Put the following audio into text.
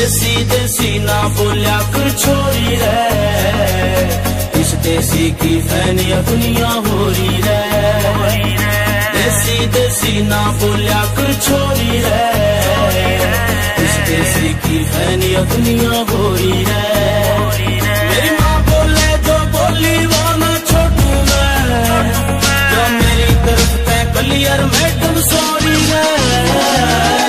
देसी देसी ना बोलिया कर छोरी रे। इस देसी की फैनी अपनिया हो रही रे। देसी देसी ना बोलिया कर छोरी रे। इस देसी की फैनी अपनिया हो रही रे। मैडम सॉरी रे।